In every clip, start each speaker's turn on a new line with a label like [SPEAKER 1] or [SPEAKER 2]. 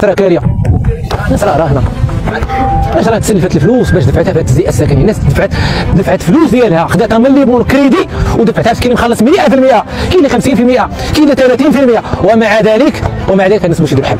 [SPEAKER 1] ترى كاريه الناس راه راهنه الناس راه تسلفت الفلوس باش دفعتها في التزيئة السكنيه الناس دفعت دفعت فلوس ديالها. خداتها من ليبون كريدي ودفعتها مسكين مخلص 100% كاين 50% كاين 30% ومع ذلك ومع ذلك الناس يدير الحل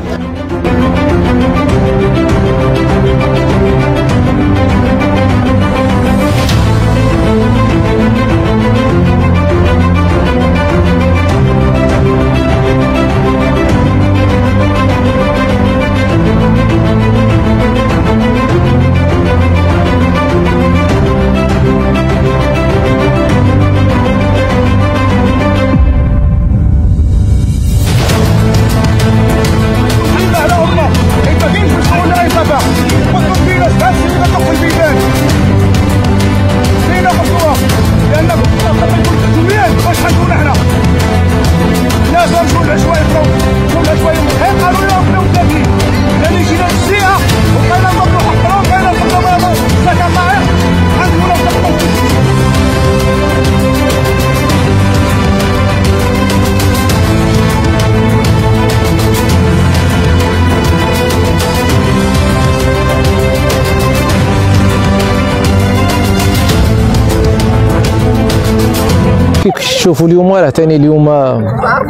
[SPEAKER 1] كيف تشوفوا اليوم راه ثاني اليوم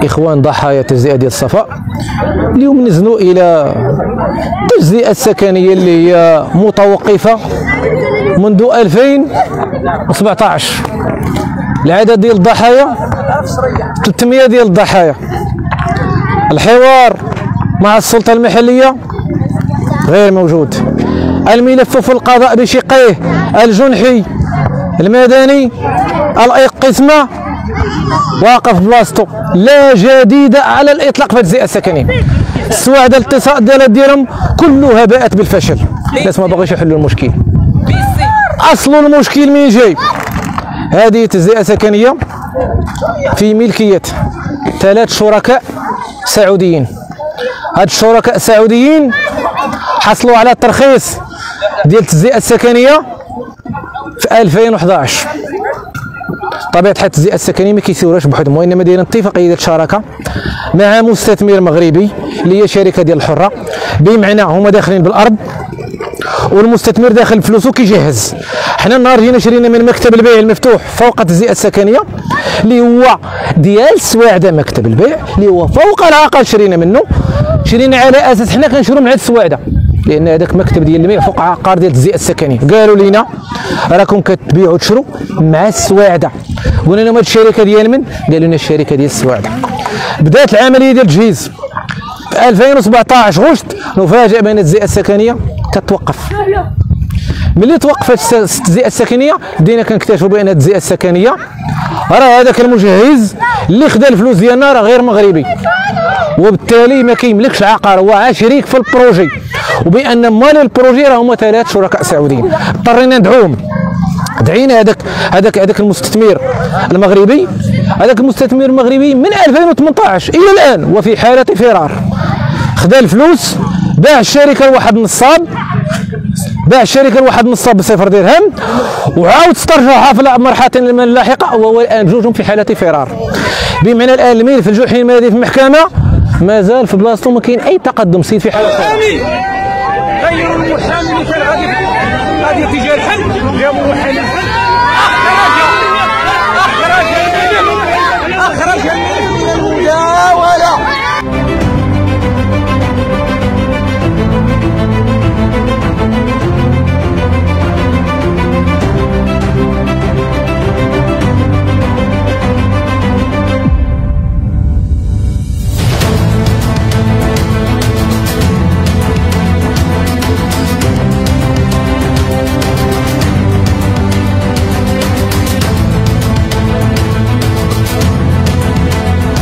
[SPEAKER 1] إخوان ضحايا التجزئه ديال الصفاء اليوم نزلوا إلى التجزئه السكنية اللي هي متوقفة منذ 2017 العدد ديال الضحايا 300 ديال الضحايا. الحوار مع السلطة المحلية غير موجود. الملف في القضاء بشقيه الجنحي المدني القسمه واقف بلاصتو. لا جديد على الإطلاق في التجزئه السكنية. السواعد الاتصال ديال ديالهم كلها باءت بالفشل. الناس ما باغيش يحلوا المشكل. أصل المشكل من جاي. هذه تجزئه سكنيه في ملكية ثلاث شركاء سعوديين. هاد الشركاء السعوديين حصلوا على الترخيص ديال التجزئه السكنية في 2011 طبيعة الحال التجزئه السكنية ما كيسيروهاش بوحدهم وإنما دايرين اتفاقيه شراكه مع مستثمر مغربي اللي هي شركة ديال الحرة بمعنى هما داخلين بالأرض والمستثمر داخل فلوسه كيجهز. حنا النهار جينا شرينا من مكتب البيع المفتوح فوق التجزئه السكنية اللي هو ديال السواعده مكتب البيع اللي هو فوق العقل شرينا منه شرينا على أساس حنا كنشرو من عند السواعده لأن هذاك مكتب ديال البيع فوق عقار ديال التجزئة السكنية. قالوا لينا راكم كتبيعوا وتشروا مع السواعدة. قلنا لهم هذه الشركة ديال من؟ قالوا لنا الشركة ديال السواعدة. بدأت العملية ديال التجهيز. في 2017 غشت نفاجئ بان التجزئة السكنية كتوقف ملي توقفت التجزئة السكنية بدينا كنكتشفوا بأن التجزئة السكنية راه هذاك المجهز اللي خدا الفلوس ديالنا راه غير مغربي. وبالتالي ما كيملكش عقار هو شريك في ال projet. وبأن مال البروجي راه هما ثلاث شركاء سعوديين. اضطرينا ندعوهم. دعينا هذاك هذاك هذاك المستثمر المغربي هذاك المستثمر المغربي من 2018 إلى الآن وفي حالة فرار. خدا الفلوس باع الشركة لواحد النصاب باع الشركة لواحد النصاب بصفر درهم وعاود استرجعها في المرحله اللاحقه وهو الآن جوجهم في حالة فرار. بمعنى الآن الملف الجحيم هذه في المحكمة مازال في بلاصتو ما كاين أي تقدم سير في حاله
[SPEAKER 2] غير المحامي اللي كان غادي غادي تجاه الحل. يا محامي. الحل أخرج. الملف أخرج.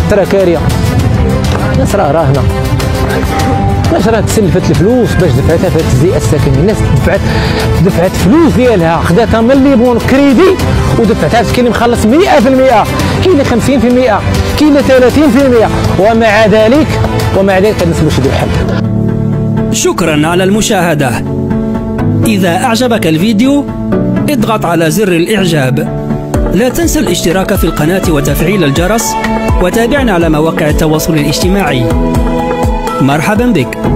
[SPEAKER 1] ترى كارية. الناس راه راهنه الناس راه تسلفت الفلوس باش دفعتها في التجزئه السكنيه الناس دفعت دفعت فلوس ديالها. خداتها من ليبون كريدي ودفعتها اللي مخلص 100% كاين 50% كاين 30% ومع ذلك ومع ذلك الناس باش يديروا الحل.
[SPEAKER 3] شكرا على المشاهدة. إذا أعجبك الفيديو اضغط على زر الإعجاب. لا تنسى الاشتراك في القناة وتفعيل الجرس وتابعنا على مواقع التواصل الاجتماعي. مرحبا بك.